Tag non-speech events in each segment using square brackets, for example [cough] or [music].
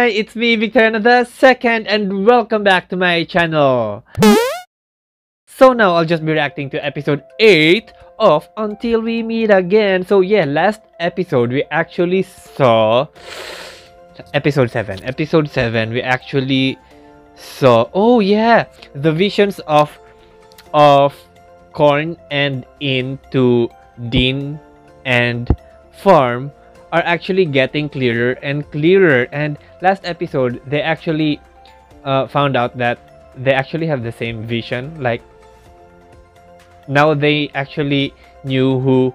Hi, it's me, Victoriano the second, and welcome back to my channel. So now I'll just be reacting to episode 8 of Until We Meet Again. So yeah, last episode we actually saw episode 7. Episode 7 we actually saw oh yeah, the visions of of Korn and into Dean and Farm are actually getting clearer and clearer. And last episode, they actually uh, found out that they actually have the same vision. Like now they actually knew who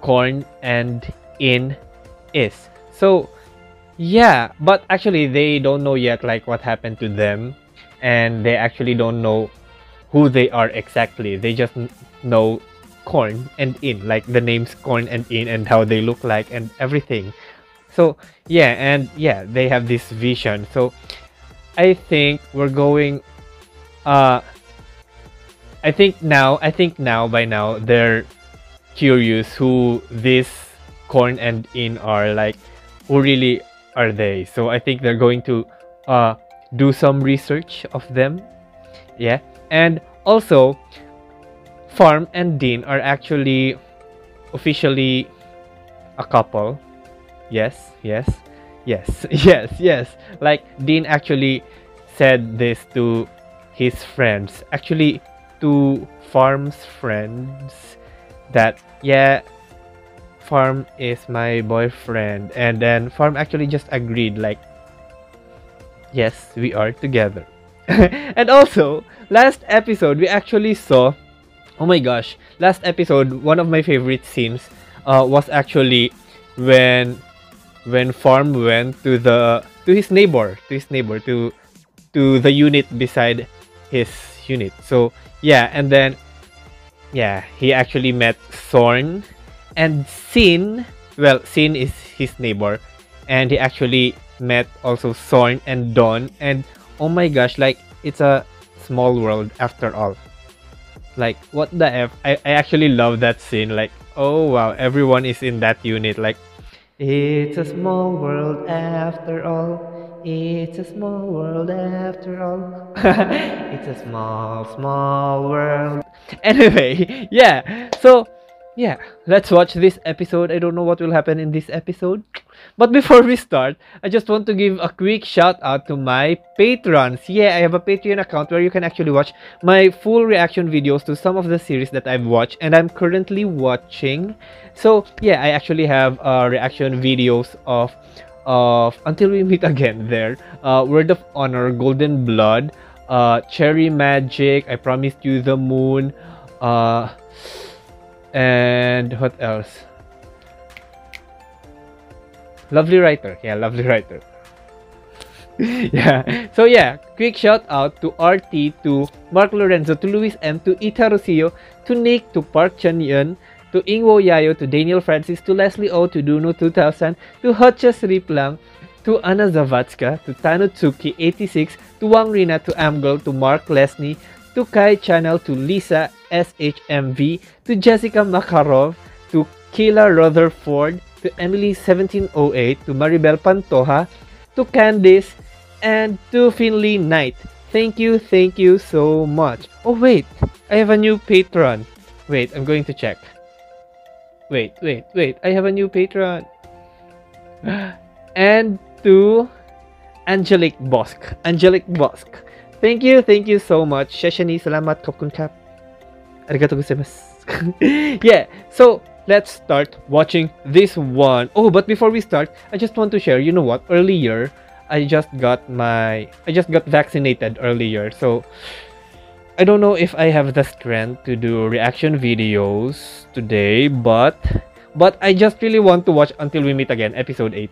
Korn and In is. So yeah, but actually they don't know yet like what happened to them, and they actually don't know who they are exactly. They just know Korn and in like the names Korn and in and how they look like and everything. So yeah and yeah they have this vision. So i think we're going uh i think now i think now by now they're curious who this Korn and in are like who really are they. So i think they're going to uh do some research of them. Yeah and also Farm and Dean are actually officially a couple. Yes, yes, yes, [laughs] yes, yes. Like Dean actually said this to his friends. Actually, to Farm's friends that yeah, Farm is my boyfriend, and then Farm actually just agreed like yes, we are together. [laughs] and also, last episode we actually saw Oh my gosh, last episode, one of my favorite scenes uh, was actually when when Farm went to the to his neighbor, to his neighbor, to to the unit beside his unit. So yeah, and then yeah, he actually met Thorn and Sin. Well, Sin is his neighbor, and he actually met also Thorn and Dawn. And oh my gosh, like it's a small world after all. Like, what the F? I, I actually love that scene. Like, oh wow, everyone is in that unit. Like, it's a small world after all. It's a small world after all. [laughs] it's a small, small world. Anyway, [laughs] yeah. So, yeah, let's watch this episode. I don't know what will happen in this episode. But before [laughs] we start, I just want to give a quick shout out to my patrons. Yeah, I have a Patreon account where you can actually watch my full reaction videos to some of the series that I've watched and I'm currently watching. So, yeah, I actually have uh, reaction videos of of Until We Meet Again there. Uh, Word of Honor, Golden Blood, uh, Cherry Magic, I Promised You the Moon, uh, and what else? Lovely writer. Yeah, lovely writer. [laughs] yeah. So yeah, quick shout out to RT, to Mark Lorenzo, to Luis M, to Ita Rosillo, to Nick, to Park Chan Yun, to Ingwo Yayo, to Daniel Francis, to Leslie O, to Duno 2000, to Hotchas Riplang, to Anna Zavatska, to Tanutsuki 86, to Wang Rina, to Amgirl, to Mark Lesney, to Kai Channel, to Lisa SHMV, to Jessica Makarov, to Kayla Rutherford, to Emily 1708, to Maribel Pantoja, to Candice, and to Finley Knight. Thank you, thank you so much. Oh wait, I have a new patron. Wait, I'm going to check. Wait, wait, wait, I have a new patron. [gasps] and to Angelic Bosk. Angelic Bosk. Thank you, thank you so much. Sheshani, salamat, kopkun kap. Arigato gozaimasu. [laughs] yeah, so let's start watching this one. Oh, but before we start, I just want to share, you know what? Earlier, I just got my I just got vaccinated earlier. So I don't know if I have the strength to do reaction videos today, but but I just really want to watch until we meet again, episode 8.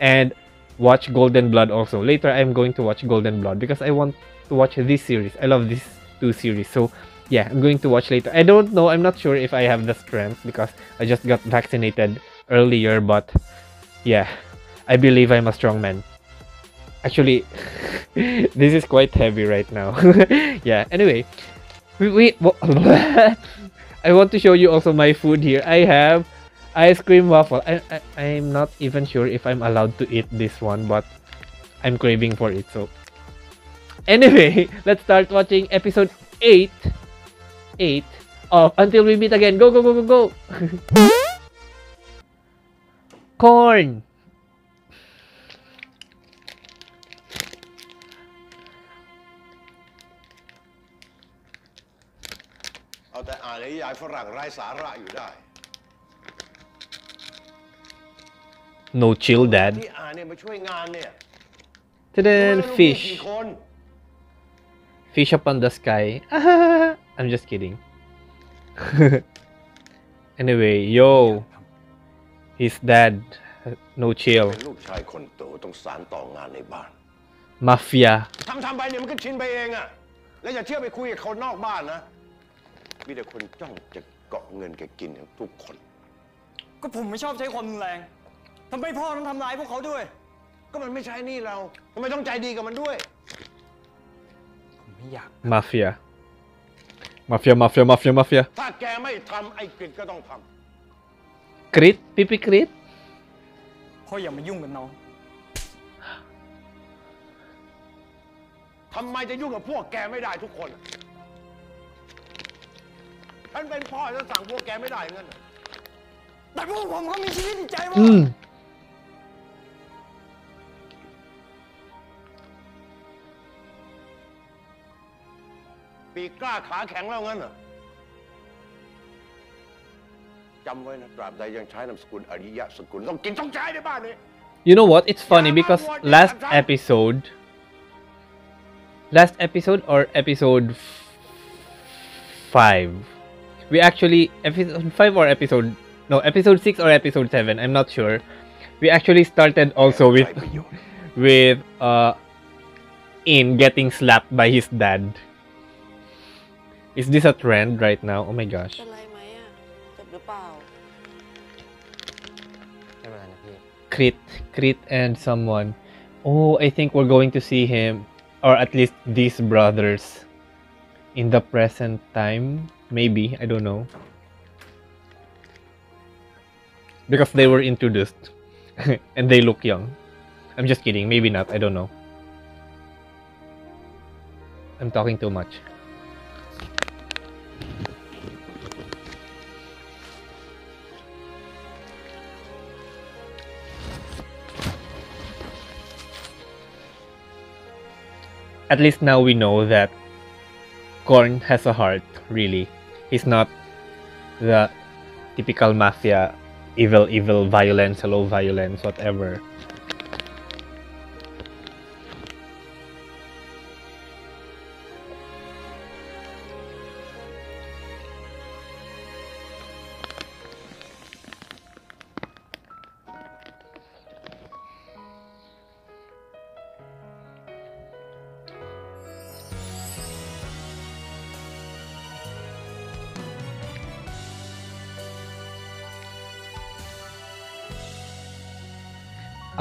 And watch Golden Blood also. Later I'm going to watch Golden Blood because I want to watch this series. I love these two series. So yeah, I'm going to watch later. I don't know. I'm not sure if I have the strength because I just got vaccinated earlier. But yeah, I believe I'm a strong man. Actually, [laughs] this is quite heavy right now. [laughs] yeah. Anyway, we, we [laughs] I want to show you also my food here. I have ice cream waffle. I, I I'm not even sure if I'm allowed to eat this one, but I'm craving for it. So anyway, let's start watching episode 8 8 of Until We Meet Again. Go go go go go. [laughs] Corn. เอาแต่อ่านนิยายฝรั่งไร้สาระอยู่ได้ No chill dad. ที่อ่านเนี่ยมาช่วยงานเนี่ย Then รู้ไหมลูกมีกี่ fish. คน Fish up on the sky. [laughs] I'm just kidding. anyway, yo. He's dead. No chill. เป็นลูกชายคนโตต้องสารต่องานในบ้าน Mafia. ทำทำไปเนี่ยมันก็ชินไปเองอะแล้วอย่าเที่ยวไปคุยกับคนนอกบ้านนะ มีแต่คนจ้องจะเกาะเงินแกกินทุกคน ก็ผมไม่ชอบใช้ความรุนแรงทำไมพ่อต้องทำร้ายพวกเขาด้วย ก็มันไม่ใช่หนี่เราทำไมต้องใจดีกับมันด้วย ผมไม่อยาก Mafia. Mafia, mafia, mafia, mafia. ถ้าแกไม่ทำไอ้กฤษก็ต้องท Crit? Pipi crit? พ่ออย่ามายุ่งกับน้องำทำไมจะยุ่งกับพวกแกไม่ได้ทุกคนอะฉันเป็นพ่อจะสั่งพวกแกไม่ได้อย่างนั้นเหรอแต่พวกผมก็มีชีวิตจิตใจว่า ปีกกล้าขาแข็งแล้วงั้นเหรอจำไว้นะตราบใดยังใช้นามสกุลอริยะสกุลต้องกินต้องใช้ในบ้านนี้ You know what? It's funny because last episode, last episode or episode f- five, we actually episode five or episode no episode six or episode seven. I'm not sure. We actually started also with ใช้ประโยชน์ with uh in getting slapped by his dad. Is this a trend right now? Oh my gosh. เป็นไรไหมอ่ะเจ็บหรือเปล่า ไม่เป็นไรนะพี่ Crit, Crit, and someone. Oh, I think we're going to see him, or at least these brothers, in the present time. Maybe I don't know. Because they were introduced, [laughs] and they look young. I'm just kidding. Maybe not. I don't know. I'm talking too much. at least now we know that Korn has a heart, really. He's not the typical mafia, evil, evil, violence, hello, violence, whatever.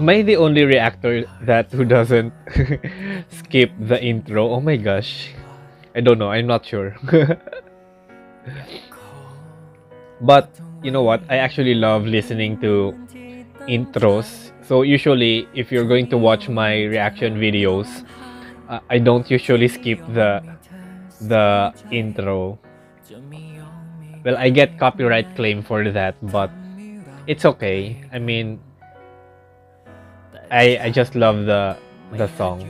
Am I the only reactor that who doesn't [laughs] skip the intro? Oh my gosh. I don't know. I'm not sure. [laughs] but you know what? I actually love listening to intros. So usually if you're going to watch my reaction videos, uh, I don't usually skip the the intro. Well, I get copyright claim for that, but it's okay. I mean, I, I just love the the song.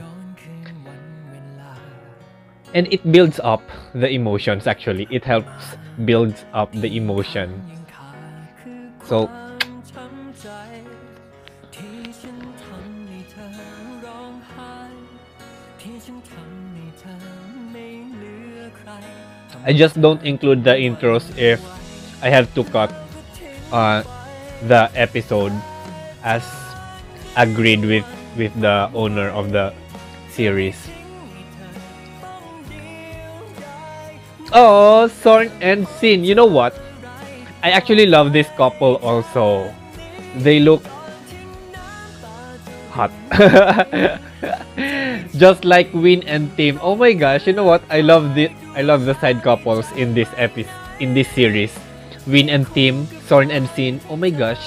And it builds up the emotions actually. It helps build up the emotion. So I just don't include the intros if I have to cut uh, the episode as agreed with with the owner of the series. Oh, Sorn and Sin. You know what? I actually love this couple also. They look hot. [laughs] Just like Win and Tim. Oh my gosh, you know what? I love the I love the side couples in this episode in this series. Win and Tim, Sorn and Sin. Oh my gosh.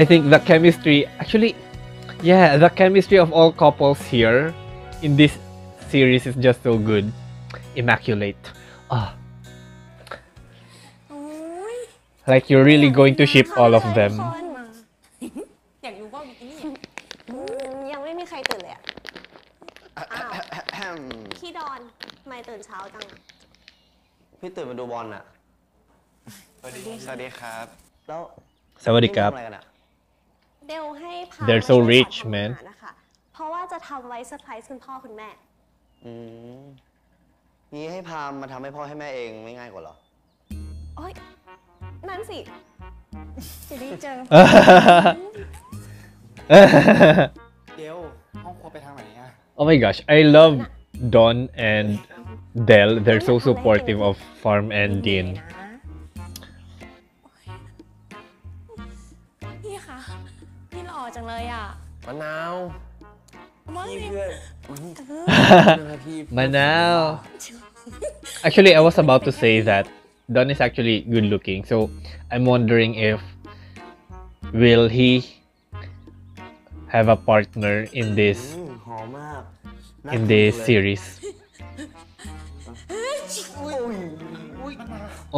I think the chemistry actually Yeah, the chemistry of all couples here in this series is just so good. Immaculate. Ah, โอ้ย like you're really going to ship all of them. [laughs] อยากรู้ว่าบิกินี่อืมยังไม่มีใครตื่นเลยอะอ้าว พี่ดอนทำไมตื่นเช้าจังอะ พี่ตื่นมาดูบอลอ่ะ สวัสดี สวัสดีครับ แล้ว Sawadee-krap. นี่ทำอะไรกันอ่ะ [laughs] เดลให้พา They're มา so ช่วย rich, สอนทำอา man. หารนะคะเพราะว่าจะทำไว้เซอร์ไพรส์คุณพ่อคุณแม่ อืมนี่ให้พามมาทำให้พ่อให้แม่เองไม่ง่ายกว่าเหรอ โอ๊ย นั่นสิ จะได้เจอ เดี๋ยวห้องครัวไปทางไหนอะ oh my gosh, I love Don and Del. They're so supportive of Farm and Dean. พี่ มะนาว ว่า พี่ ไง เพื่อนพี่ Manao. [laughs] Actually, I was about to say that Don is actually good looking, so I'm wondering if will he have a partner in this อืมหอมมากน่า in กิ this เลย series.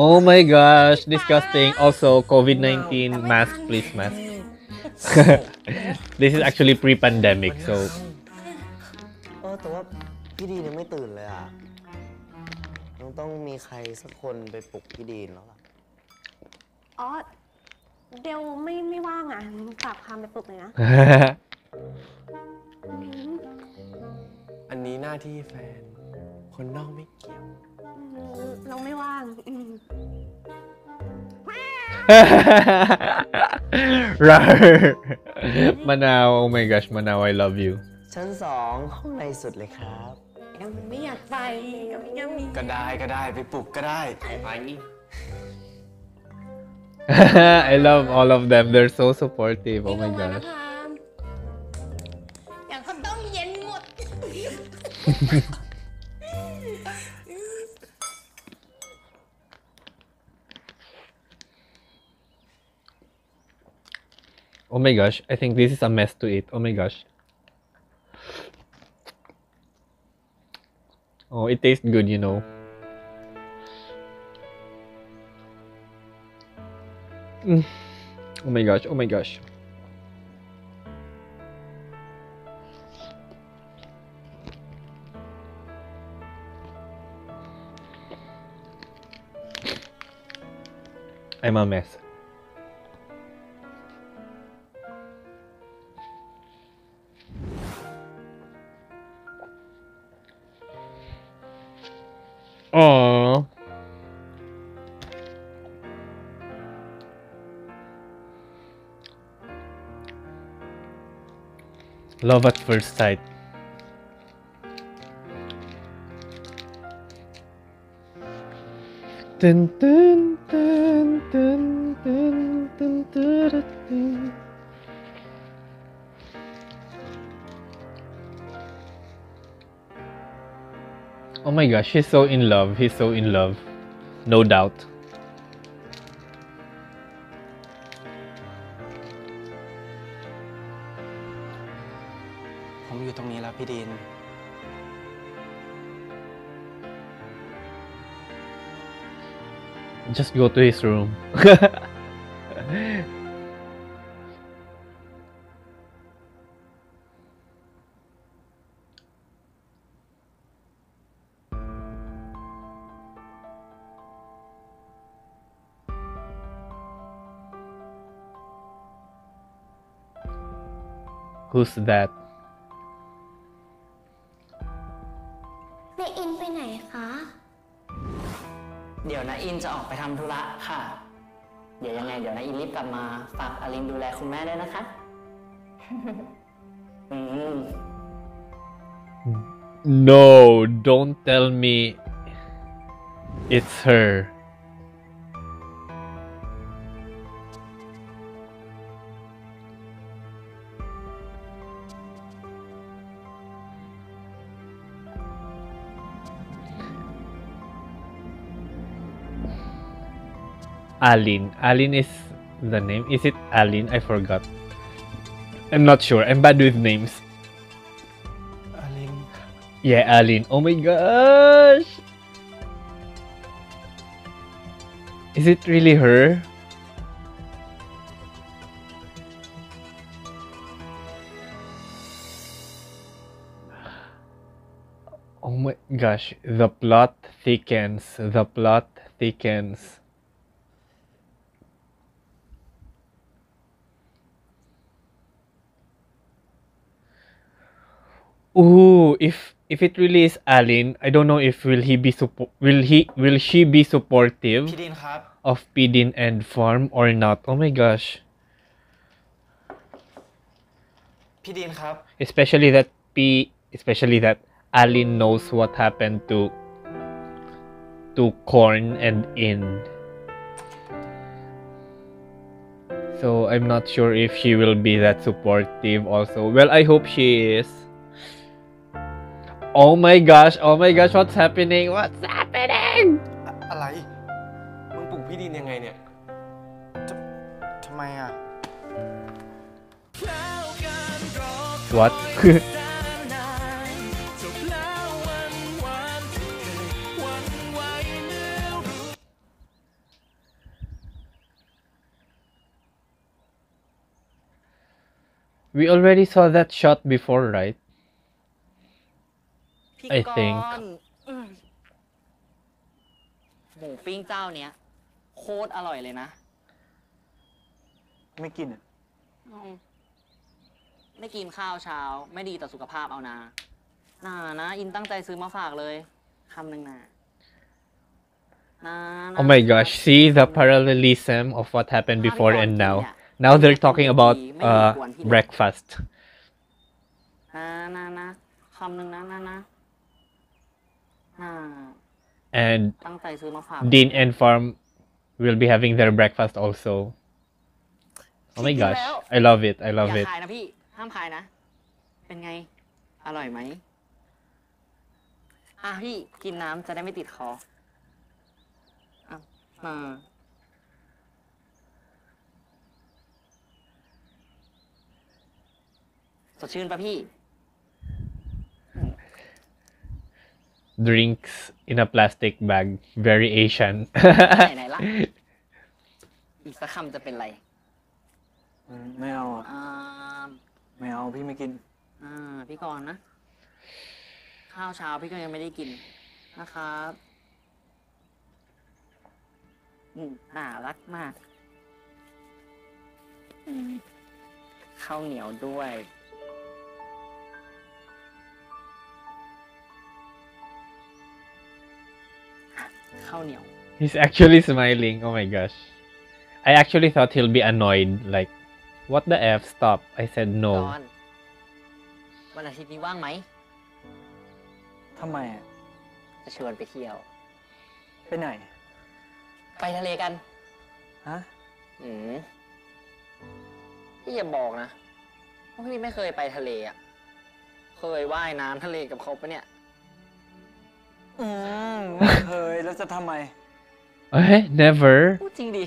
Oh my gosh, disgusting. Also, COVID-19 mask, please mask. This is actually pre-pandemic, so เออแต่ว่าพี่ดีนยังไม่ตื่นเลยอะต้องต้องมีใครสักคนไปปลุกพี่ดีนแล้วล่ะ อ๋อ เดลไม่ไม่ว่างอะฝากพามไปปลุกเลยนะอันนี้หน้าที่แฟน คนนอกไม่เกี่ยว เราไม่ว่าง อืม Rar. Manao, oh my gosh, Manao, I love you. ชั้นสองห้องในสุดเลยครับยังไม่อยากไปยังยังมีก็ได้ก็ได้ไปปลุกก็ได้ไป I love all of them. They're so supportive. Oh ล my งมานะ gosh. พามอย่างเขาต้องเย็นหมด Oh my gosh, I think this is a mess to eat. Oh my gosh. Oh, it tastes good, you know. Mm. Oh my gosh, oh my gosh. I'm a mess. Love at first sight. Dun, dun, dun, dun, dun, dun, dun, dun. Oh my gosh, he's so in love. He's so in love. No doubt. Just go to his room. [laughs] Who's that? No, don't tell me it's her. Alin. Alin is the name. Is it Alin? I forgot. I'm not sure. I'm bad with names. Yeah, Alin. Oh my gosh! Is it really her? Oh my gosh, the plot thickens, the plot thickens. Ooh, if if it really is Alin, I don't know if will he be will he will she be supportive of Pidin and Farm or not? Oh my gosh. Pidin Especially that P especially that Alin knows what happened to to Korn and In. So I'm not sure if she will be that supportive also. Well, I hope she is. Oh my gosh, oh my gosh, what's happening? What's happening? อะอะไร มึงปลุกพี่ดินยังไงเนี่ยททำไมอ่ะ What? จบแล้ววันวานที่เคยหวันไหวเมื่อรู้ we already saw that shot before, right? พี่ I ก think รณ์อืมหมูปิ้งเจ้าเนี้ยโคตรอร่อยเลยนะไม่กินอะอืมไม่กินข้าวเช้า ไม่ดีต่อสุขภาพเอานะน่านะ อินตั้งใจซื้อมาฝากเลยคำหนึ่งนะนะนะ Oh my gosh, see the parallelism of what happened before and now. Now they're talking about uh, breakfast. นะนะนะคำหนึ่งนะนะนะน่า And ตั้งใจซื้อมาฝาก Dean and Farm will be having their breakfast also. Oh my gosh, I love it, I อ love ย่า it. ขายนะพี่ ห้ามขายนะ เป็นไง อร่อยไหมอะพี่กินน้ำจะได้ไม่ติดคออะมาสดชื่นปะพี่ Drinks in a plastic bag, very Asian. ไหนไหนล่ะอีกสักคำจะเป็นไรไม่เอาอะอ่าไม่เอาพี่ไม่กิน อ่าพี่กรณ์นะ ข้าวเช้าพี่ก็ยังไม่ได้กินนะครับอืมน่ารักมากอืมข้าวเหนียวด้วย ข้าวเหนียว He's actually smiling. Oh my gosh. I actually thought he'll be annoyed. Like, what the F? Stop. I said ก no. รณ์วันอาทิตย์นี้ว่างไหมทำไมอะจะชวนไปเที่ยว ไปไหน ไปทะเลกันฮะอืมพี่อย่าบอกนะว่าพี่ไม่เคยไปทะเลอะเคยว่ายน้ำทะเลกับเขาปะเนี่ย อืมไม่เคยแล้วจะทำไม Eh, never. พูดจริงดิ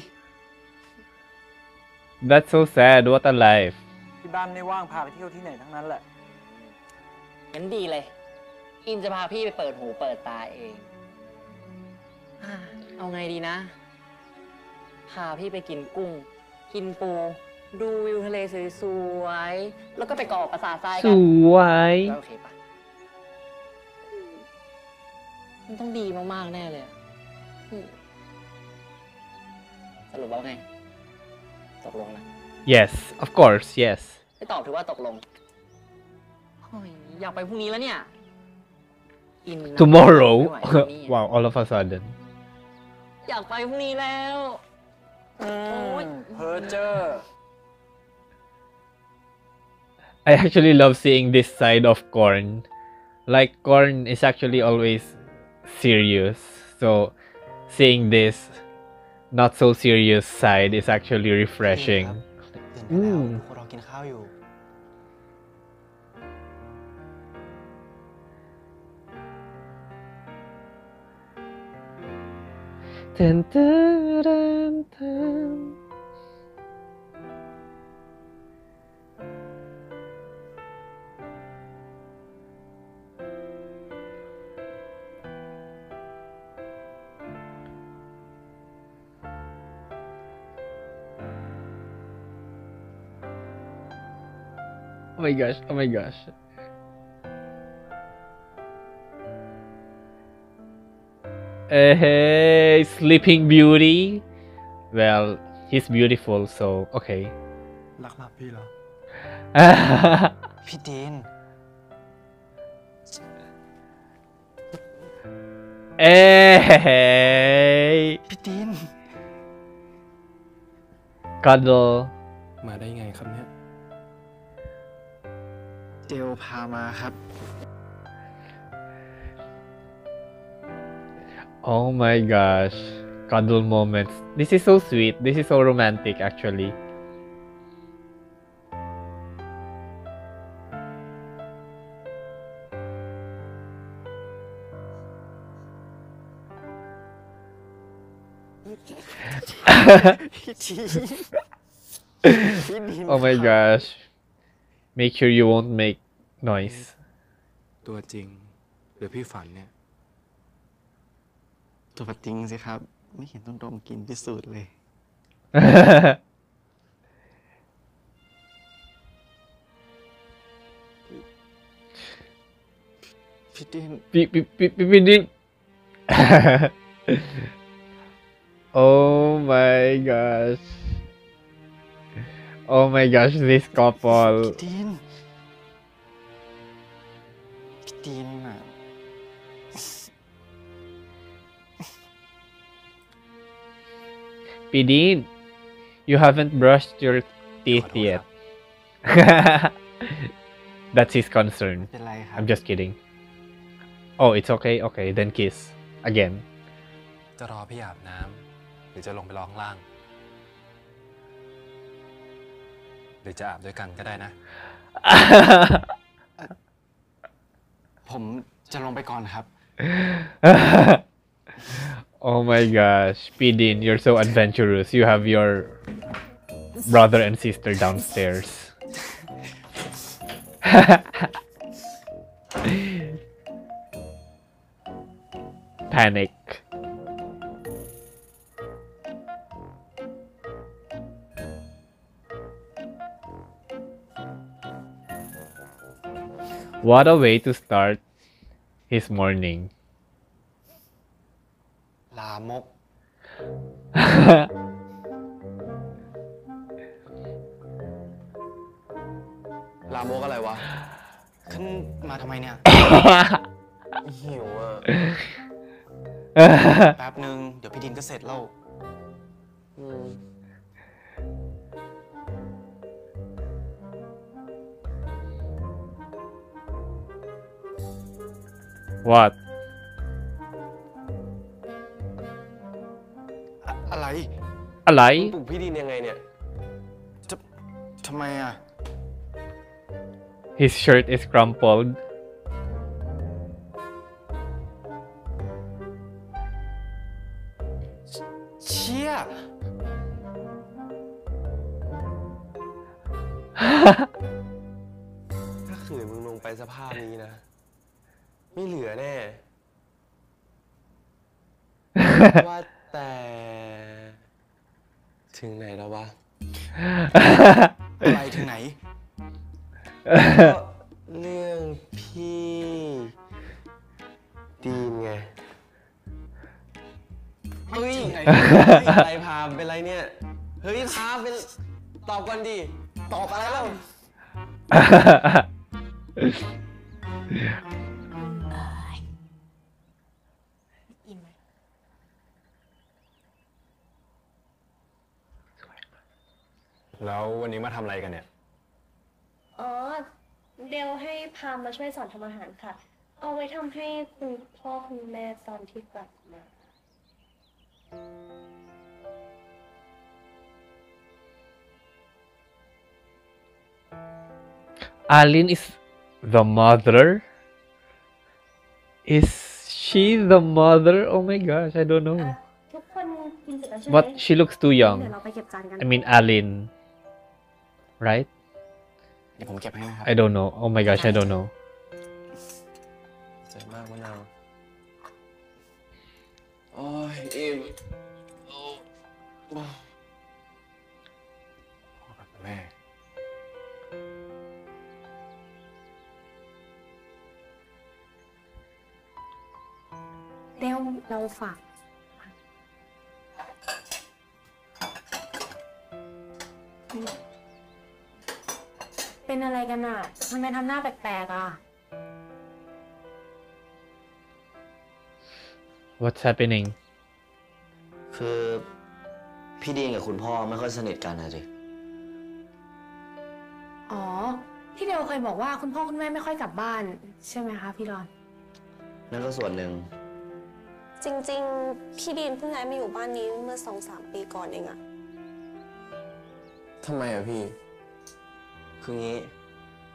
That's so sad. What a life. ที่บ้านไม่ว่างพาไปเที่ยวที่ไหนทั้งนั้นแหละ งั้นดีเลย อินจะพาพี่ไปเปิดหูเปิดตาเองอ่าเอาไงดีนะ พาพี่ไปกินกุ้ง กินปู ดูวิวทะเลสวยๆ แล้วก็ไปเกาะปราสาททรายกัน Why? ก็โอเคปะ มันต้องดีมากๆแน่เลยอะอืมสรุปว่าไง ตกลงนะ Yes, of course. Yes. ไม่ตอบถือว่าตกลงโอ้ยอยากไปพรุ่งนี้แล้วเนี่ย อินนะ Tomorrow. ไม่ไหวแล้วเนี่ย wow, all of a sudden. อยากไปพรุ่งนี้แล้วอืโอ๊ยมเพอเจอ I actually love seeing this side of Korn. Like Korn is actually always serious. So seeing this not so serious side is actually refreshing. Mm. Dun, dun, dun, Oh my gosh, oh my gosh. Eh, Hey, Sleeping Beauty. Well, he's beautiful, so okay. รักหลับพี่เหรอ พี่ดีน hey, พี่ดีน [laughs] cuddle. มาได้ไงครับเนี่ย เจลพามาครับ Oh my gosh. Cuddle moments. This is so sweet. This is so romantic, actually. [laughs] [laughs] oh my gosh. Make sure you won't make noise. ตัวจริง หรือพี่ฝันเนี่ย ตัวจริงสิครับ ไม่เห็นต้องดมกลินพิสูจน์เลย พี่ดีน Beep, beep, beep, beep, beep, beep. oh my gosh. Oh my gosh, this couple. พี่ดีน พี่ดีนอะ Pidin, you haven't brushed your teeth ขอโทษ yet. ครับ That's his concern. เป็นไรครับ I'm just kidding. Oh, it's okay. Okay, then kiss. Again. จะรอพี่อาบน้ำหรือจะลงไปรอข้างล่าง หรือจะอาบด้วยกันก็ได้นะ ผมจะลงไปก่อนครับ [laughs] oh my gosh. Pidin, you're so adventurous. You have your brother and sister downstairs. [laughs] Panic. What a way to start his morning. ลามก ลามกอะไรวะ ขึ้นมาทำไมเนี่ย หิวอะ แป๊บหนึ่งเดี๋ยวพี่ดินก็เสร็จแล้ว อืม what? อะอะไรอะไร ปลุกพี่ดินยังไงเนี่ย จะทำไมอะ His shirt is crumpled. เชี่ย ถ้าขืนมึงลงไปสภาพนี้นะ ไม่เหลือแน่ ว่าแต่ ถึงไหนแล้ววะอะไรถึงไหนก็เรื่องพี่ดีนไง เฮ้ยไหนอะไรพามเป็นไรเนี่ย เฮ้ยพามเป็นตอบก่อนดิตอบอะไรแล้ว แล้ววันนี้มาทำอะไรกันเนี่ย อ๋อ เดลให้พามมาช่วยสอนทำอาหารค่ะ เอาไว้ทำให้คุณพ่อคุณแม่ตอนที่กลับมา Alin is the mother? Is she the mother? Oh my gosh, I don't know. ทุกคนกินเสร็จแล้วใช่ไหม But she looks too เดี๋ยว young. เราไปเก็บจานกัน I mean, Alin. right เดี๋ยวผมเก็บให้นะครับ I don't know oh my gosh I don't know เจ๋ยมากมันาวโอ้ยเอ็มโอ้แม่เดี๋ยวเราฝากอ เป็นอะไรกันอะทำไมทำหน้าแปลกๆอะ What's happening คือพี่ดีนกับคุณพ่อไม่ค่อยสนิทกันนะสิอ๋อ ที่เดวเคยบอกว่าคุณพ่อคุณแม่ไม่ค่อยกลับบ้าน ใช่ไหมคะพี่รอน นั่นก็ส่วนหนึ่ง จริงๆ พี่ดีนเพิ่งย้ายมาอยู่บ้านนี้เมื่อสองสามปีก่อนเองอะทำไมอะพี่ คืองี้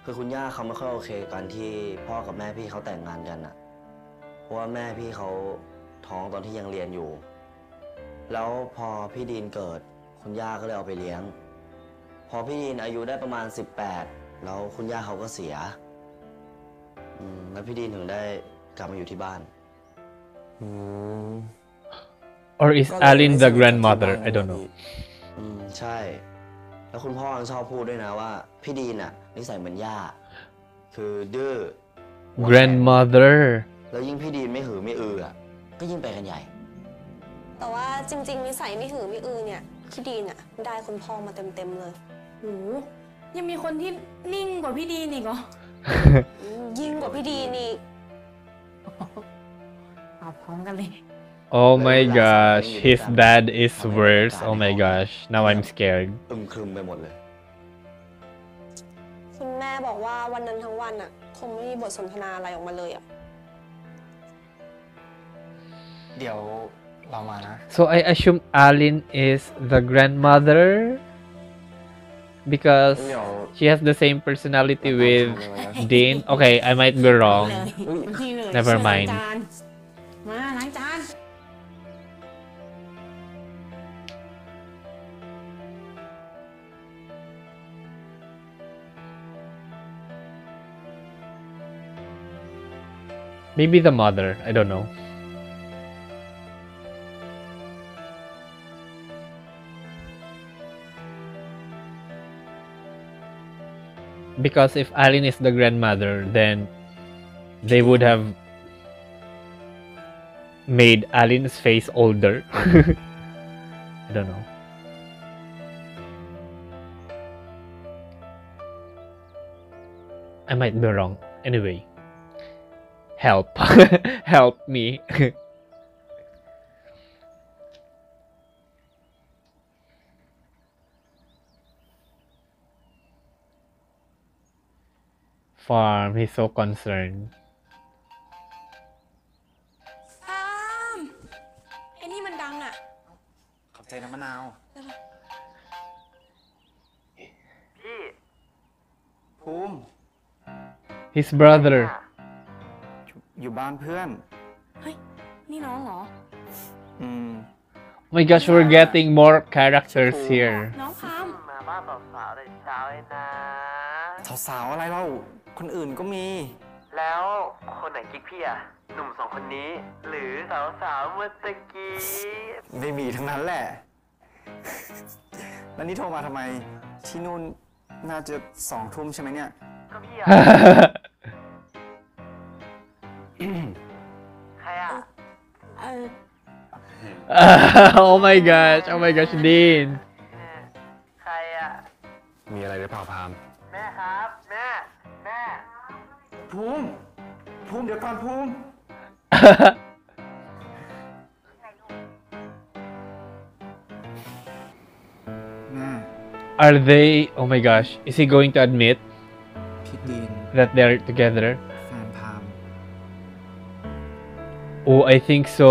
คือคุณย่าเขาไม่ค่อยโอเคกันที่พ่อกับแม่พี่เขาแต่งงานกันอะเพราะว่าแม่พี่เขาท้องตอนที่ยังเรียนอยู่ แล้วพอพี่ดีนเกิด คุณย่าก็เลยเอาไปเลี้ยง พอพี่ดีนอายุได้ประมาณ 18 แล้วคุณย่าเขาก็เสียอืมแล้วพี่ดีนถึงได้กลับมาอยู่ที่บ้าน อืม or is ก็เลย Alin ไม่ the สนิทกัน grandmother ที่บ้าน I don't know อืมใช่ แล้วคุณพ่อยังชอบพูดด้วยนะว่า พี่ดีนอะนิสัยเหมือนย่า คือดื้อหัวแข็ง grandmother แล้วยิ่งพี่ดีนไม่หือไม่อืออะก็ยิ่งไปกันใหญ่ แต่ว่าจริง ๆ นิสัยไม่หือไม่อือเนี่ยพี่ดีนอะได้คุณพ่อมาเต็มๆเลยโหยังมีคนที่นิ่งกว่าพี่ดีนอีกเหรออืมยิ่งกว่าพี่ดีนอีกเอาพร้อมกันเลย oh my Very last gosh time his you did dad that. is How many worse times oh my you gosh now I'm scared อึมครึมไปหมดเลย คุณแม่บอกว่าวันนั้นทั้งวันอะคงไม่มีบทสนทนาอะไรออกมาเลยอะ เดี๋ยวเรามานะ so I assume Alin is the grandmother because เดี๋ยว she has the same personality with Dean okay I might be wrong นี่เลย Never ช่วยล้าง mind จานมาล้างจาน maybe the mother. I don't know. Because if Alin is the grandmother then they would have made Alin's face older. [laughs] I don't know. I might be wrong. Anyway help [laughs] help me [laughs] farm he's so concerned อามไอ้นี่มันดังอ่ะ ขอบใจน้ำมะนาว พี่ ภูมิ his brother อยู่บ้านเพื่อน เฮ้ย นี่น้องเหรอ อืม oh my gosh we're getting more characters here น้องพามมาบ้านสาวๆแต่เช้าเลยนะ สาวๆอะไรเล่าคนอื่นก็มี แล้วคนไหนกิ๊กพี่อะหนุ่มสองคนนี้ หรือสาวๆเมื่อตะกี้ไม่มีทั้งนั้นแหละ แล้วนี่โทรมาทำไม ที่นู่นน่าจะสองทุ่มใช่ไหมเนี่ย ก็พี่อะ [laughs] oh my gosh oh my gosh Dean ใครอะ มีอะไรหรือเปล่าพาม แม่ครับ แม่ แม่ ภูมิ ภูมิเดี๋ยวก่อนภูมิ แม่ [laughs] are they oh my gosh is he going to admit พี่ดีน that they're together แฟนพาม oh I think so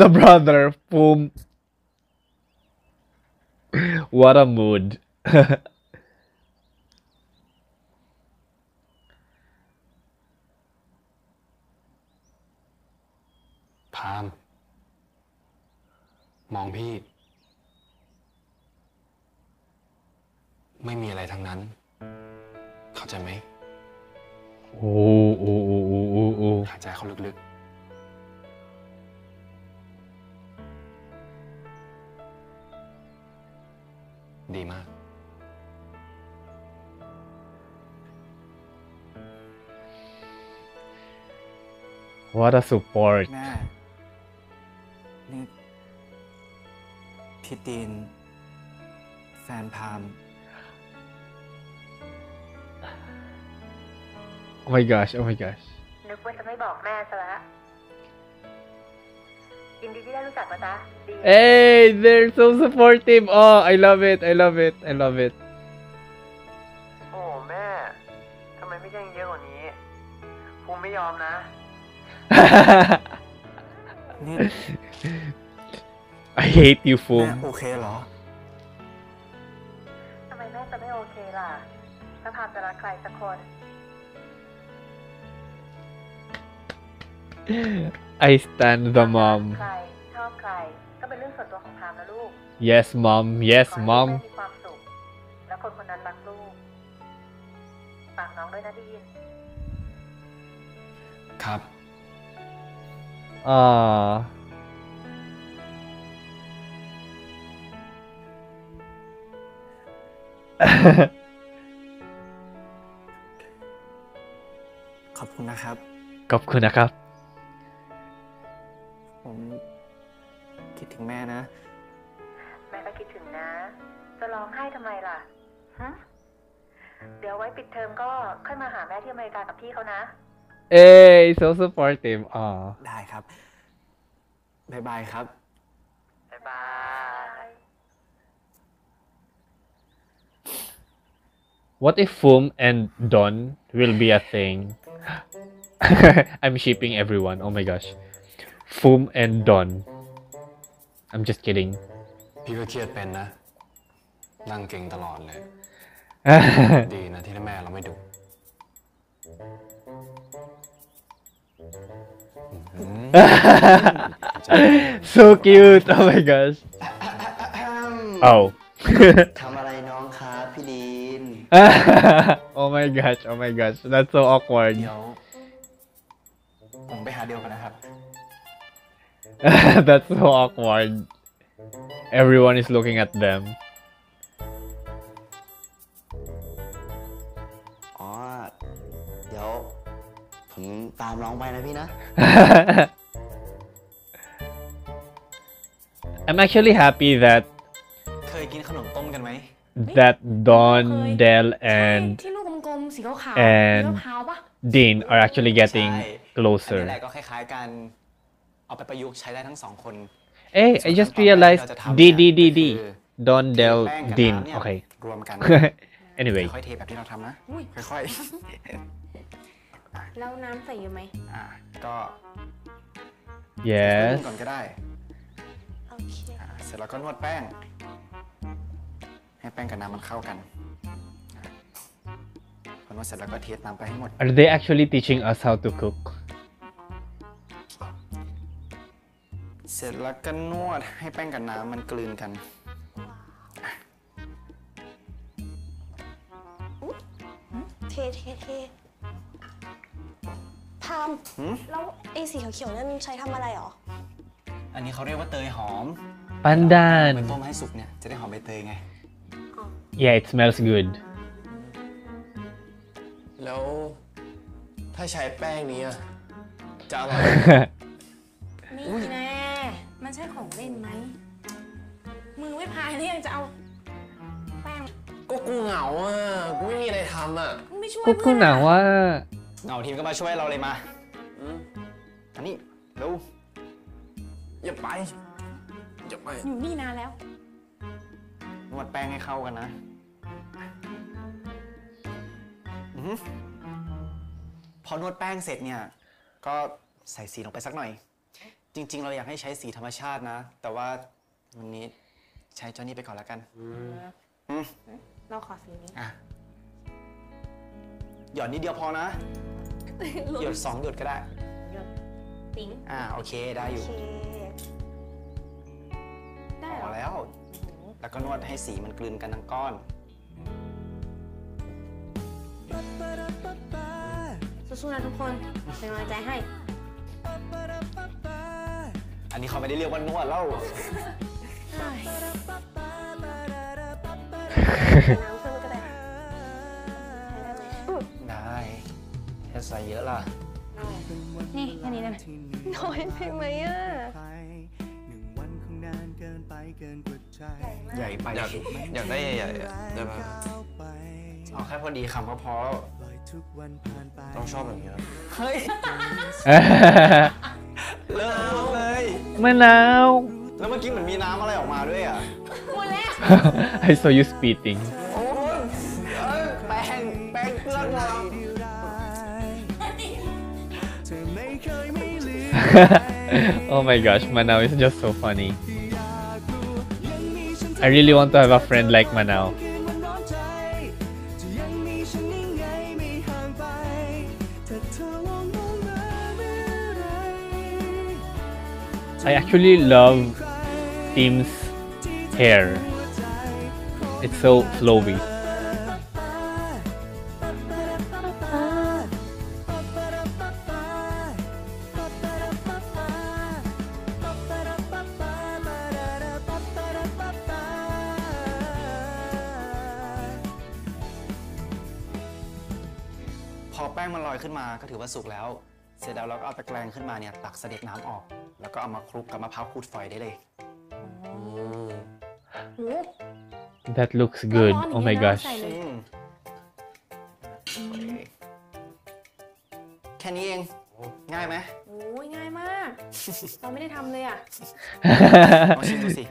the brother boom what a mood. พาม มองพี่ ไม่มีอะไรทั้งนั้น เข้าใจไหม oh, oh, oh, oh, oh, oh. หายใจเข้าลึกๆ ดีมาก What a support. แม่นี่พี่ตีน แฟนพาม Oh my gosh, oh my gosh. นึกว่าจะไม่บอกแม่ซะแล้ว ยินดีที่ได้รู้จักนะจ๊ะดี Hey, they're so supportive. Oh, I love it. I love it. I love it. โอ้แม่ทำไมไม่แจ้งเยอะกว่านี้ภูมิไม่ยอมนะ นี่ I hate you, แม่ Foom. โอเคเหรอ ทำไมแม่จะไม่โอเคล่ะถ้าพามจะรักใครสักคน I stand the mom. ใครชอบใคร ก็เป็นเรื่องส่วนตัวของพามนะลูก Yes, mom. Yes, ขอให้ mom. แม่มีความสุข แล้วคนคนนั้นรักลูกฝากน้องด้วยนะได้ยินครับ Ah. ขอบคุณนะครับ ขอบคุณนะครับ ผมคิดถึงแม่นะ แม่ก็คิดถึงนะ จะร้องไห้ทำไมล่ะฮะเดี๋ยวไว้ปิดเทอมก็ค่อยมาหาแม่ที่อเมริกากับพี่เขานะ Hey, so supportive. Ah. ได้ครับบ๊ายบายครับ บ๊ายบาย What if Foom and Don will be a thing? I'm shipping everyone. Oh my gosh. Foom and Don. I'm just kidding. พี่ก็เครียดเป็นนะ นั่งเก่งตลอดเลย ดีนะที่แม่เราไม่ดุ so cute. Oh my gosh. Oh. ทำอะไรน้องครับพี่ดีน oh my gosh. Oh my gosh. That's so awkward. เดี๋ยว ผมไปหาเดียวกันนะครับ [laughs] That's so awkward. Everyone is looking at them. อ๋อ เดี๋ยว ผมตามน้องไปนะพี่นะ [laughs] I'm actually happy that เคยกินขนมต้มกันไหม that Don, เคย Del, ใช่ and ที่ลูกกลมๆสีขาวๆ and มีมะพร้าวปะ Dean are actually getting ใช่อันนี้ closer. แหละก็คล้ายๆกัน เอาไปประยุกต์ใช้ได้ทั้งสองคน Hey, ส่ว I น just ขั้นตอนแรก realized เราจะทำ D เนี่ย D D D คือ Don, เท Del, แป้งกับ Dean. น้ำเนี่ย Okay. รวมกัน anyway. ค่อยๆเทแบบที่เราทำนะอุ้ยค่อยแล้วน้ำใส่เยอะไหมๆอะก็ Yes. ก่อนก็ได้ โอเคอะเสร็จแล้วก็นวดแป้ง ให้แป้งกับน้ำมันเข้ากันอะพอนวดเสร็จแล้วก็เทน้ำไปให้หมด Are they actually teaching us how to cook? เสร็จแล้วก็นวดให้แป้งกับน้ำมันกลืนกัน เทเทเทพามหืม แล้วไอ้สีเขียวๆนั่นใช้ทำอะไรหรอ อันนี้เขาเรียกว่าเตยหอมไป Pandan. ต้มให้สุกเนี่ยจะได้หอมใบเตยไง Yeah, it smells good. แล้วถ้าใช้แป้งนี้อะจะอร่อยนี่แน่มัน ใช่ของเล่นไหม มือไม่พายแล้วยังจะเอาแป้งก็กูเหงาอะ กูไม่มีอะไรทำอะไม่ช่วยก็เพื่คุอณนหนาว่าเงาทีมก็มาช่วยเราเลยมาอืมอันนี้เร็วอย่าไป อย่าไป อยู่นี่นานแล้ว นวดแป้งให้เข้ากันนะอือหือพอนวดแป้งเสร็จเนี่ย ก็ใส่สีลงไปสักหน่อย จริง ๆ เราอยากให้ใช้สีธรรมชาตินะ แต่ว่าวันนี้ใช้เจ้านี่ไปก่อนแล้วกันเอออืมเราขอสีนี้ อะหยดนิดเดียวพอนะ หยดสองหยดก็ได้ปิ๊งอ่าโอเคได้อยู่โอเคได้พเหรออแล้ว แล้วก็นวดให้สีมันกลืนกันทั้งก้อน สู้ๆนะทุกคน เป็นกำลังใจให้ อันนี้เขาไม่ได้เรียกว่านวดแล้ว น้ำเพิ่มก็ได้ได้จะใส่เยอะล่ะ นี่แค่นี้ได้ไหมน้อยไปไหมอะใหญ่ไปอยากอยากได้ใหญ่ๆอะได้ปะเอาแค่พอดีคำก็พอต้องชอบแบบนี้ครับเฮ้ย เลิกเลยมะนาวแล้วเมื่อกี้เหมือนมีน้ำอะไรออกมาด้วยอะ I saw you spitting โอ้ยเอ้ยแป้งแป้งเปื้อนหมด oh my gosh, Manao is just so funny. I really want to have a friend like Manao. I actually love Tim's hair. It's so flowy. ก็ถือว่าสุกแล้วเสร็จแล้วเราก็เอาตะแกรงขึ้นมาเนี่ยตักเสด็จน้ำออกแล้วก็เอามาคลุกกับมะพร้าวขูดฝอยได้เลย โอ้ That looks good. Oh my gosh. อืมแค่นี้เอง ง่ายไหมโหง่ายมาก เราไม่ได้ทำเลยอะ ลองชิมดูสิ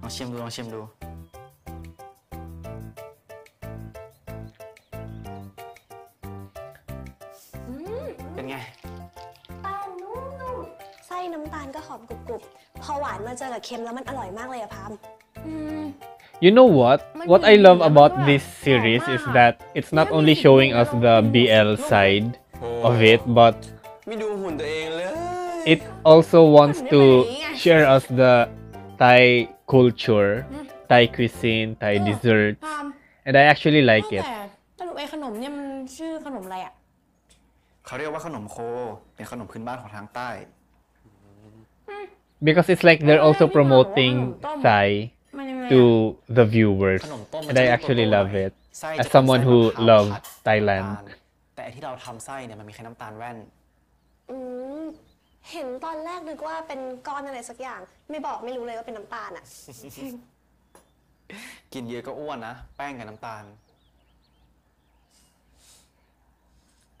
ลองชิมดู ลองชิมดูเป็นไงแป้งนุ่มๆไส้ น้ำตาลก็หอมกรุบๆ พอหวานมาเจอกับเค็มแล้วมันอร่อยมากเลยอะพาม You know what? What I love about this series is that it's not only showing us the BL side of it, but ไม่ดูหุ่นตัวเองเลย it also wants to share us the Thai culture, Thai cuisine, Thai dessert, พาม and I actually like แต่ it สรุปไอ้ขนมเนี่ยมันชื่อขนมอะไรอะเขาเรียกว่าขนมโค เป็นขนมพื้นบ้านของทางใต้ because it's like they're also promoting Thai to the viewers, ขนมต้มมัน and จะ I เรียก actually ตัวๆ love หน่อย it ไส้ as จะเป็น someone ไส้ who มะพร้าว loves ผัด Thailand. น้ำตาลแต่ไอ้ที่เราทำไส้เนี่ยมันมีแค่น้ำตาลแว่นอืมเห็นตอนแรกนึกว่าเป็นก้อนอะไรสักอย่าง ไม่บอกไม่รู้เลยว่าเป็นน้ำตาลอะกินเยอะก็อ้วนนะ แป้งกับน้ำตาล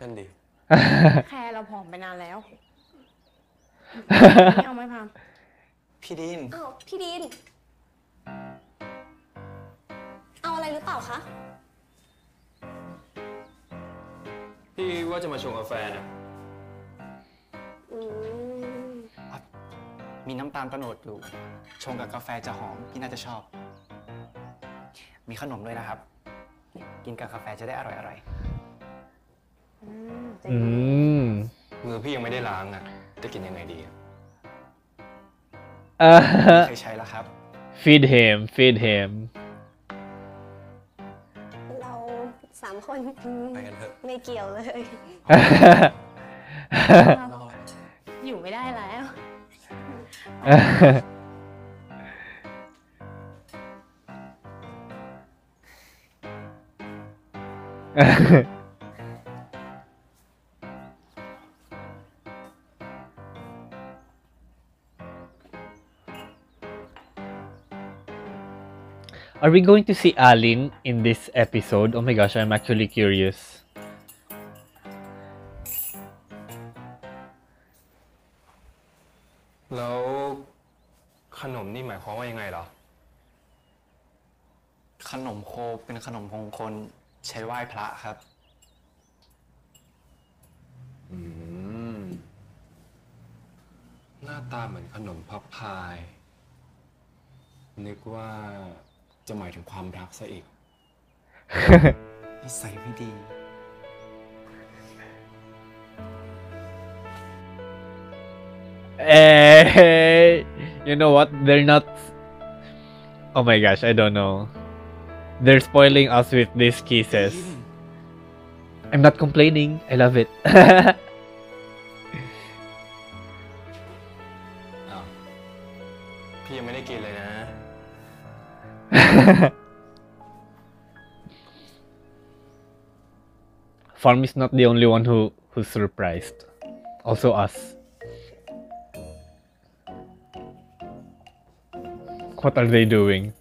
นั่นดิ แค่เราผอมไปนานแล้ว ไม่เอาไหมพามพี่ดิน อ้าวพี่ดิน เอาอะไรหรือเปล่าคะ พี่ว่าจะมาชงกาแฟนะอืมมีน้ำตาลโตโนดอยู่ ชงกับกาแฟจะหอม พี่น่าจะชอบ มีขนมด้วยนะครับ กินกับกาแฟจะได้อร่อยอร่อย Mm. มือพี่ยังไม่ได้ล้างอะ จะกินยังไงดีอะ Uh, เคยใช้แล้วครับ feed him, feed him. เราสามคนไปกันเถอะไม่เกี่ยวเลยอยู่ไม่ได้แล้ว Are we going to see Alin in this episode? Oh my gosh, I'm actually curious. แล้วขนมนี่หมายความว่ายังไงเหรอ ขนมโคเป็นขนมมงคลใช้ไหว้พระครับ อืม หน้าตาเหมือนขนมพับพาย นึกว่า จะหมายถึงความรักซะอีก นิสัยไม่ดี Hey, you know what? They're not. Oh my gosh, I don't know. They're spoiling us with these kisses. I'm not complaining. I love it. [laughs] [laughs] Pharm is not the only one who who's surprised. Also us. What are they doing?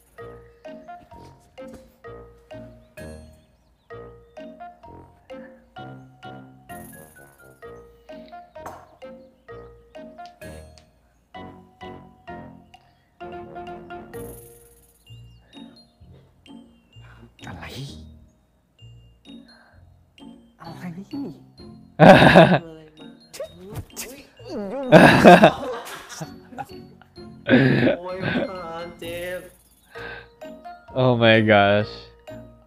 oh my gosh.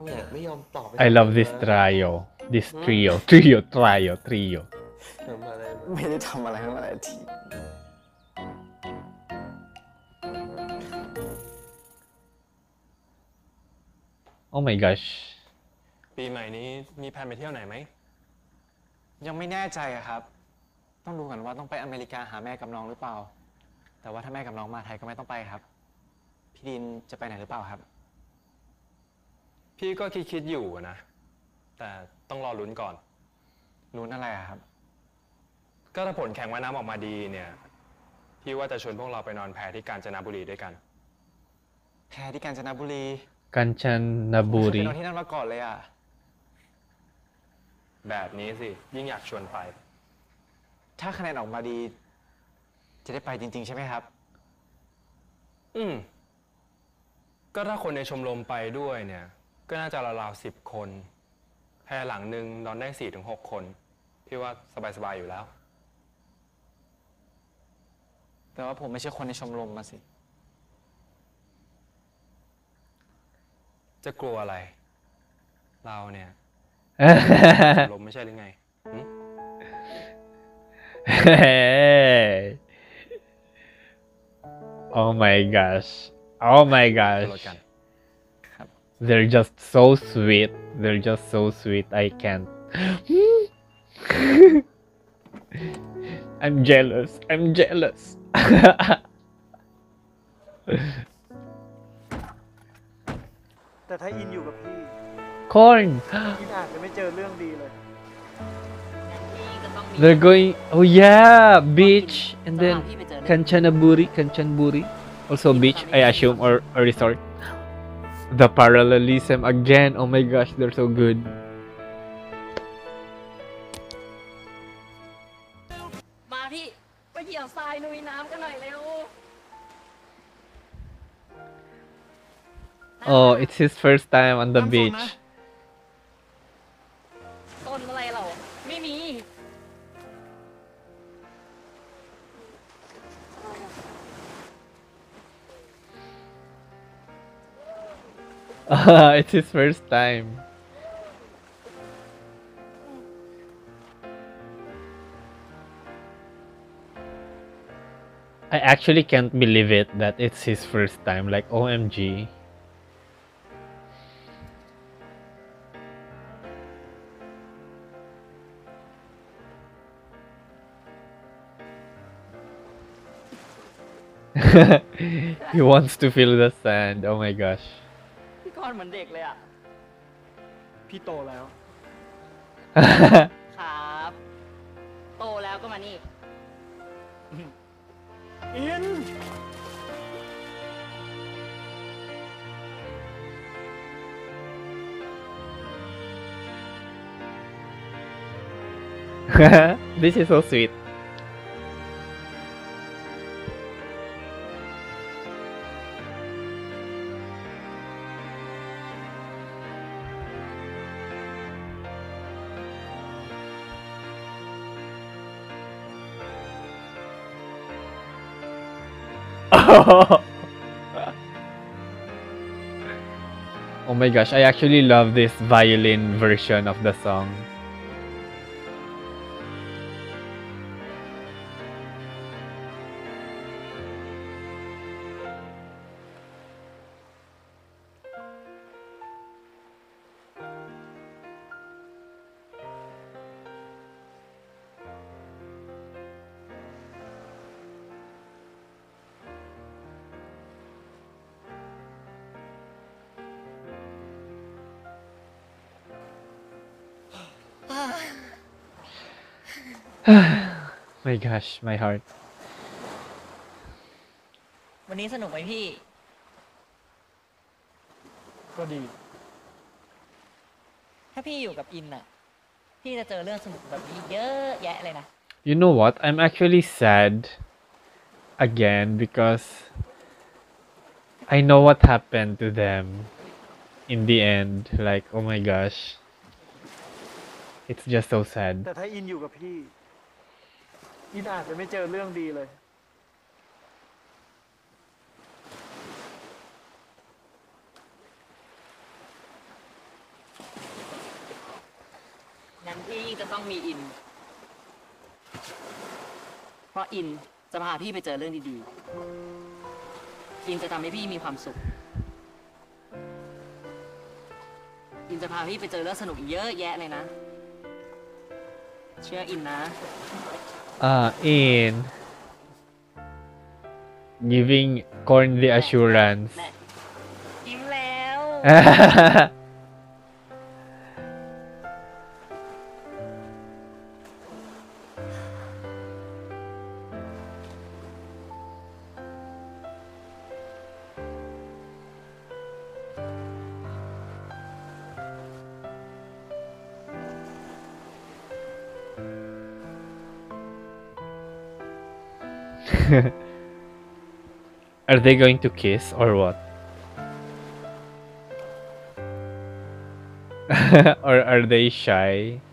เนี่ยไม่ยอมตอบ I love this trio. This trio. Trio, trio, trio. ทำอะไร ไม่ได้ทำอะไรทั้งหลายที Oh my gosh. ปีใหม่นี้มีแผนไปเที่ยวไหนไหม ยังไม่แน่ใจอะครับ ต้องดูก่อนว่าต้องไปอเมริกาหาแม่กับน้องหรือเปล่า แต่ว่าถ้าแม่กับน้องมาไทยก็ไม่ต้องไปครับ พี่ดินจะไปไหนหรือเปล่าครับ พี่ก็คิดคิดๆอยู่อะนะ แต่ต้องรอลุ้นก่อนลุ้นอะไรอะครับ ก็ถ้าผลแข่งว่ายน้ำออกมาดีเนี่ย พี่ว่าจะชวนพวกเราไปนอนแพที่กาญจนบุรีด้วยกัน แพ้ที่กาญจนบุรี Kanchanaburi. ไปนอนที่นั่นมาก่อนเลยอะ แบบนี้สิ ยิ่งอยากชวนไป ถ้าคะแนนออกมาดี จะได้ไปจริง ๆ ใช่ไหมครับ อืม ก็ถ้าคนในชมรมไปด้วยเนี่ย ก็น่าจะราวๆสิบคน แพรหลังหนึ่งนอนได้สี่ถึงหกคน พี่ว่าสบาย ๆ อยู่แล้ว แต่ว่าผมไม่ใช่คนในชมรมมาสิ จะกลัวอะไร เราเนี่ย [laughs] ชมรมไม่ใช่หรือไงหึ Hey. Oh my gosh. Oh my จะลด gosh. กัน They're just so sweet. They're just so sweet. I can't. [laughs] I'm jealous. I'm jealous. [laughs] แต่ถ้าอินอยู่กับพี่ Corn. [gasps] อินอาจจะไม่เจอเรื่องดีเลย They're going. Oh yeah, beach and then Kanchanaburi, Kanchanburi, also beach. I assume or a resort. The parallelism again. Oh my gosh, they're so good. มาพี่ไปเหยียบทรายลุยน้ำกันหน่อยเร็ว Oh, it's his first time on the beach. [laughs] it's his first time. I actually can't believe it that it's his first time. Like, OMG. [laughs] he wants to feel the sand. Oh my gosh. พี่กรณ์เหมือนเด็กเลยอะ พี่โตแล้ว ครับ โตแล้วก็มานี่ อิน this is so sweet. [laughs] oh my gosh, I actually love this violin version of the song. [sighs] my gosh, my heart. วันนี้สนุกไหมพี่ ก็ดี ถ้าพี่อยู่กับอินอ่ะ พี่จะเจอเรื่องสนุกแบบนี้เยอะแยะเลยนะ You know what? I'm actually sad again because I know what happened to them in the end. Like, oh my gosh. It's just so sad. แต่ถ้าอินอยู่กับพี่ อินอาจจะไม่เจอเรื่องดีเลย งั้นพี่จะต้องมีอิน เพราะอินจะพาพี่ไปเจอเรื่องดีๆ อินจะทำให้พี่มีความสุข อินจะพาพี่ไปเจอเรื่องสนุกอีกเยอะแยะเลยนะ เชื่ออินนะ Uh, in giving Corn the assurance. ยิ้มแล้ว [laughs] [laughs] Are they going to kiss or what? [laughs] or are they shy? [laughs]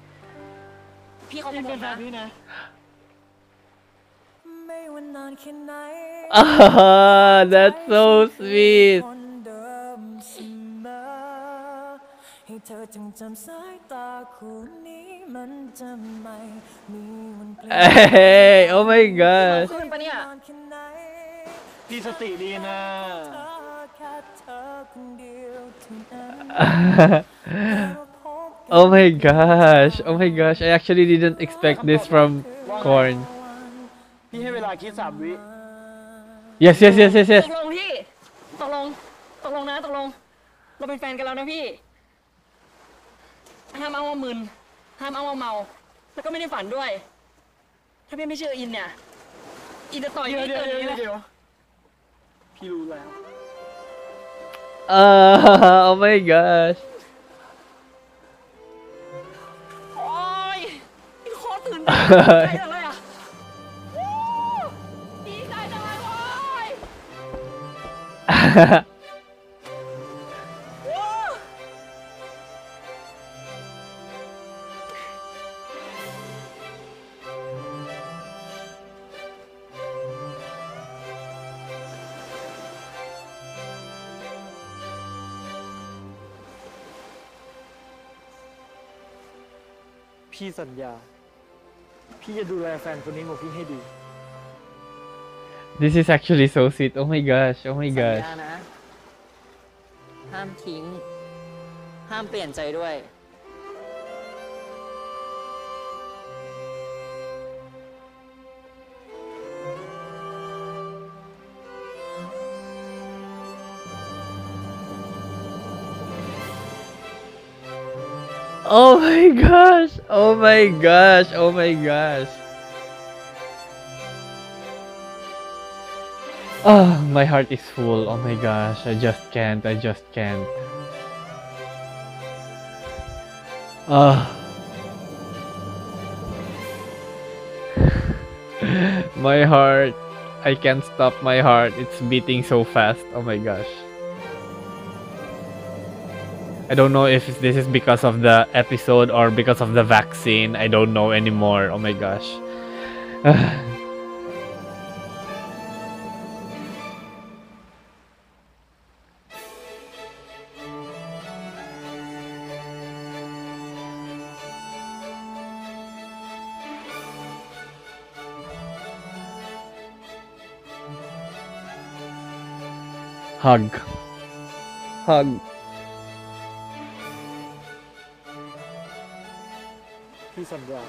Ah, that's so sweet. เธอจงจำสายตาคู่นี้มันจะไม่มีวันเปลี่ยน Hey, oh my gosh. ขึ้นปะเนี่ย พี่สติดีนะเธอแค่เธอคนเดียวเท่านั้น oh my gosh. Oh my gosh. I actually didn't expect this from Corn. พี่ให้เวลาคิดสามวิ Yes, yes, yes, yes, ต yes. กลงพี่ ตกลง ตกลงนะ ตกลง เราเป็นแฟนกันแล้วนะพี่ ห้ามเอาว่ามึนห้ามเอาว่าเมา แล้วก็ไม่ได้ฝันด้วย ถ้าพี่ไม่เชื่ออินเนี่ย อินจะต่อยเดี๋ยวพี่เดี๋ยวตื่นเดี๋ยวนี้เลยเดี๋ยวพี่รู้แล้ว Uh, oh my gosh. โอ๊ยอินโคตรตื่นเต้นใจจังเลยอะวู้ดีใจจังเลยโว้ย สัญญา พี่จะดูแลแฟนคนนี้ของพี่ให้ดี This is actually so sweet. Oh my gosh. Oh my สัญ gosh. ญานะ ห้ามทิ้ง ห้ามเปลี่ยนใจด้วย Oh my gosh. Oh my gosh. Oh my gosh. Oh, my heart is full. Oh my gosh. I just can't. I just can't. Oh. [sighs] my heart. I can't stop my heart. It's beating so fast. Oh my gosh. I don't know if this is because of the episode or because of the vaccine. I don't know anymore. Oh my gosh. [sighs] Hug. Hug. พี่สัญญา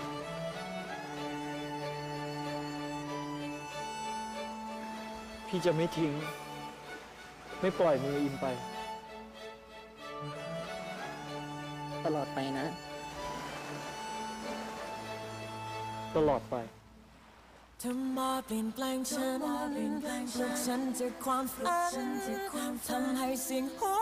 พี่จะไม่ทิ้ง ไม่ปล่อยมืออินไป ตลอดไปนะ ตลอดไป เธอมาเปลี่ยนแปลงฉันปลุกฉันจากความฝันทำให้เสิ่งหัว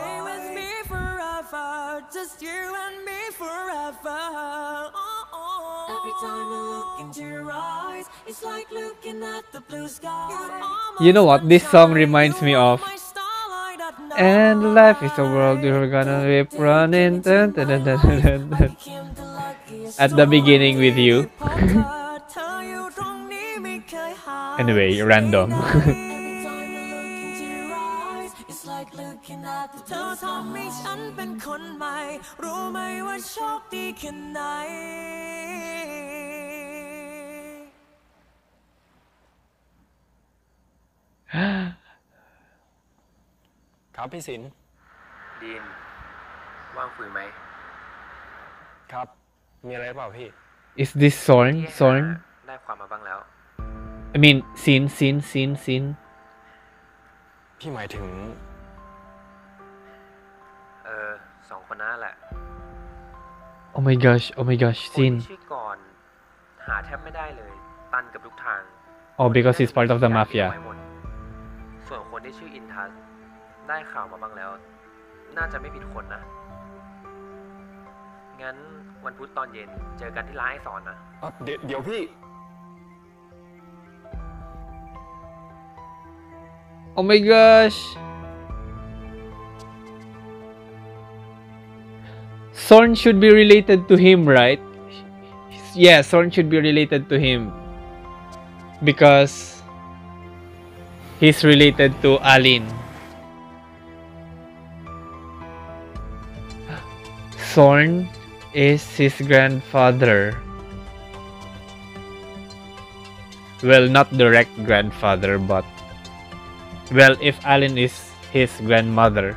You know what? This song reminds me of. And life is a world we're gonna keep running. Dun, dun, dun, dun, dun, dun. At the beginning with you. [laughs] anyway, random. [laughs] คนใหม่รู้ไหมว่าโชคดีแค่ไหนครับพี่สินดีนว่างคุยไหม ครับ มีอะไรหรือเปล่าพี่ Is this Sorn? Sorn? ได้ความมาบ้างแล้ว I mean, Sin, Sin, Sin, Sin. พี่หมายถึง เออสองคนนั้นแหละ Oh my gosh, oh my gosh, คน Sin. ที่ชื่อก่อน หาแทบไม่ได้เลย ตันกับทุกทาง Oh, because he's part of the อยาก mafia. ไว้หมด น่าจะไม่ผิดคนนะ งั้นวันพุธตอนเย็นเจอกันที่ร้านไอสอนนะเดี๋ยวเดี๋ยวพี่ Oh my gosh. Sorn should be related to him, right? Yeah, Sorn should be related to him. Because he's related to Alin. Sorn is his grandfather. Well, not direct grandfather, but well, if Alin is his grandmother.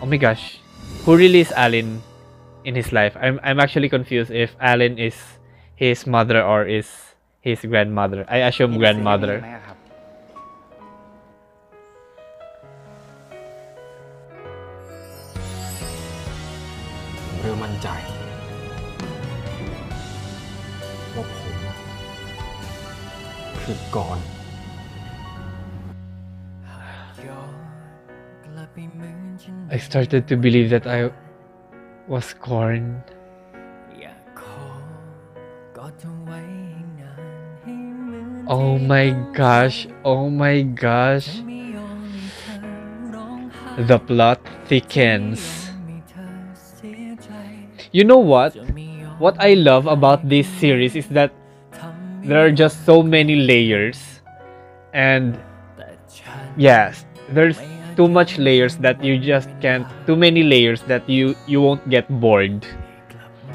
Oh my gosh. Who really is Alin in his life? I'm I'm actually confused if Alin is his mother or is his grandmother. I assume grandmother. I started to believe that I was Korn. Oh my gosh Oh my gosh. The plot thickens. You know what? What I love about this series is that there are just so many layers. And yes, there's too much layers that you just can't too many layers that you you won't get bored.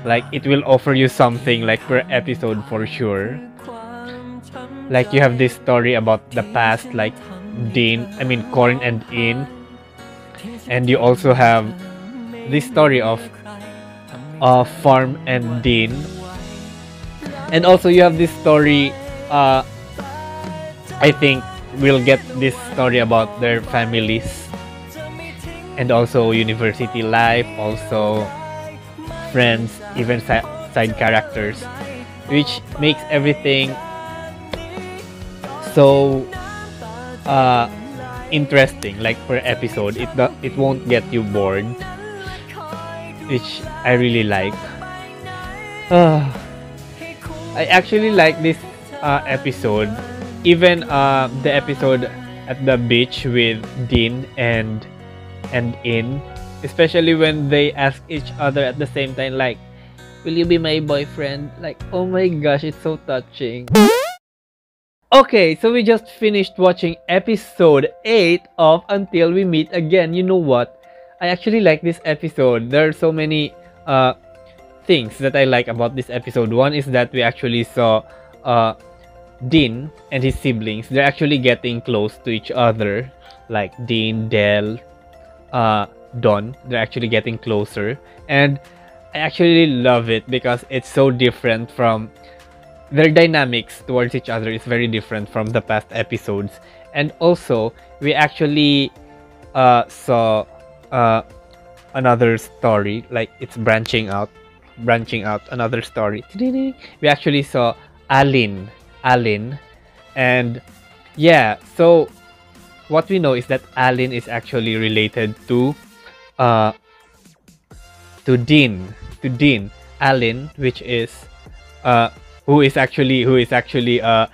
Like it will offer you something like per episode for sure. Like you have this story about the past like Dean, I mean Korn and In. And you also have this story of uh, Pharm and Dean. And also you have this story uh I think we'll get this story about their families and also university life, also friends, even si- side characters, which makes everything so uh, interesting. Like per episode, it it won't get you bored, which I really like. Uh, I actually like this uh, episode, even uh, the episode at the beach with Dean and and In, especially when they ask each other at the same time, like, "Will you be my boyfriend?" Like, oh my gosh, it's so touching. Okay, so we just finished watching episode 8 of Until We Meet Again. You know what? I actually like this episode. There are so many uh, things that I like about this episode. One is that we actually saw uh, Dean and his siblings. They're actually getting close to each other. Like Dean, Del, uh, Don. They're actually getting closer. And I actually love it because it's so different from their dynamics towards each other is very different from the past episodes and also we actually uh, saw uh, another story like it's branching out branching out another story. We actually saw alin alin. And yeah so what we know is that alin is actually related to uh to dean to dean alin which is uh who is actually who is actually uh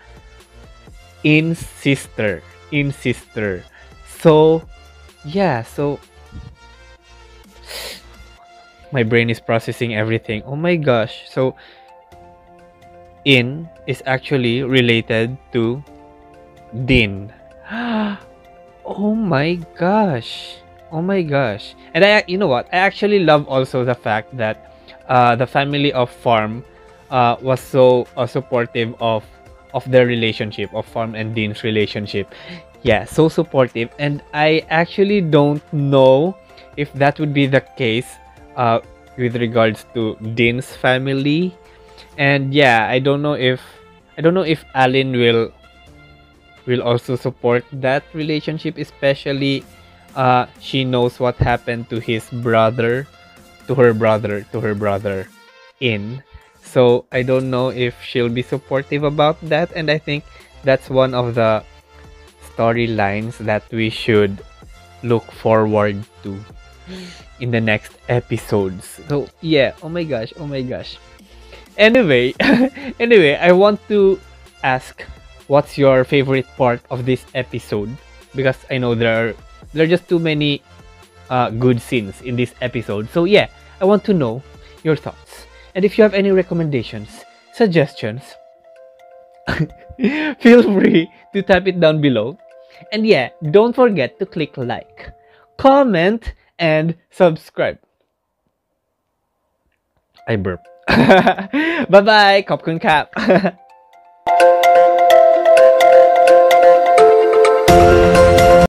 in sister in sister. So yeah so my brain is processing everything. Oh my gosh. So in is actually related to din. [gasps] Oh my gosh. Oh my gosh. And i you know what? I actually love also the fact that uh, the family of farm uh, was so uh, supportive of of their relationship of farm and dean's relationship. Yeah so supportive. And i actually don't know if that would be the case uh, with regards to dean's family. And yeah i don't know if i don't know if alin will will also support that relationship especially uh, she knows what happened to his brother to her brother to her brother in. So I don't know if she'll be supportive about that, and I think that's one of the storylines that we should look forward to [laughs] in the next episodes. So yeah, oh my gosh, oh my gosh. Anyway, [laughs] anyway, I want to ask what's your favorite part of this episode because I know there are there are just too many uh, good scenes in this episode. So yeah, I want to know your thoughts. And if you have any recommendations, suggestions, [laughs] feel free to type it down below. And yeah, don't forget to click like, comment, and subscribe. I burp. bye bye, Copcoon Cap.